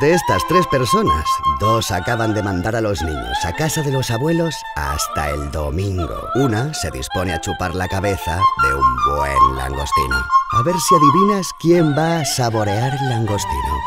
De estas tres personas, dos acaban de mandar a los niños a casa de los abuelos hasta el domingo. Una se dispone a chupar la cabeza de un buen langostino. A ver si adivinas quién va a saborear el langostino.